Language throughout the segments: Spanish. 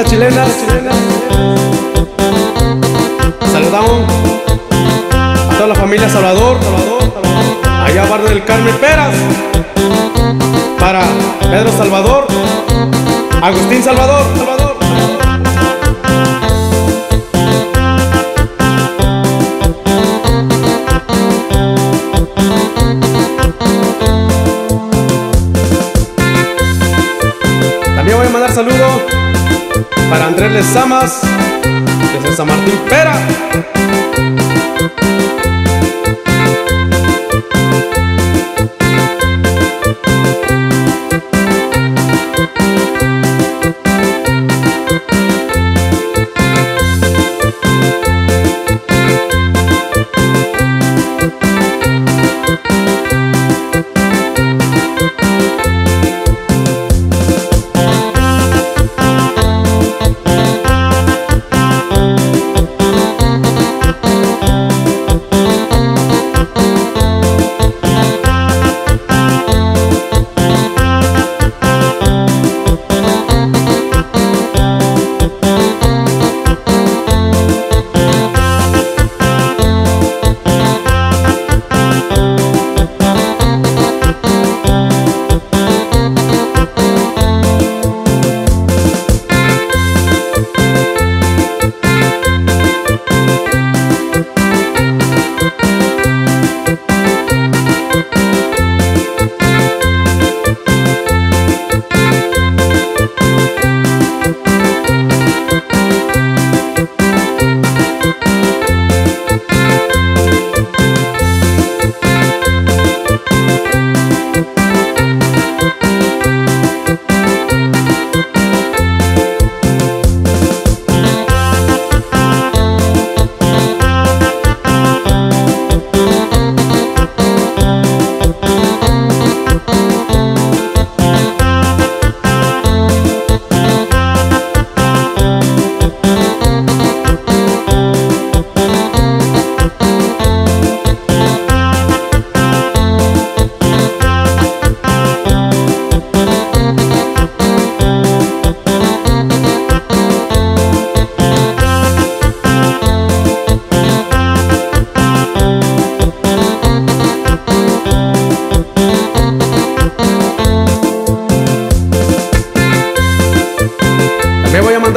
fiestas chilenas. Saludamos a toda la familia Salvador, Salvador, Salvador. allá barrio del Carmen Peras, para Pedro Salvador, Agustín Salvador, Salvador. Para Andrés Lezamas, desde San Martín Pera.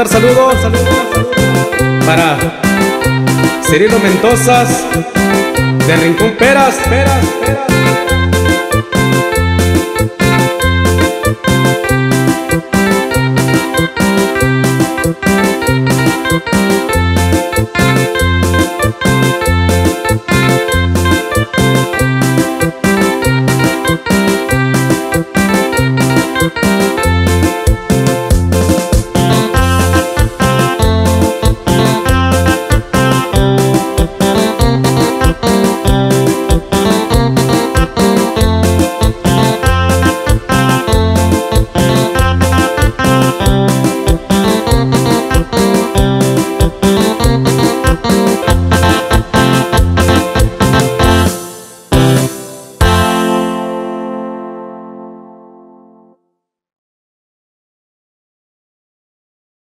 Mandar saludos, para Cirilo Mentosas de Rincón Peras, Peras, Peras.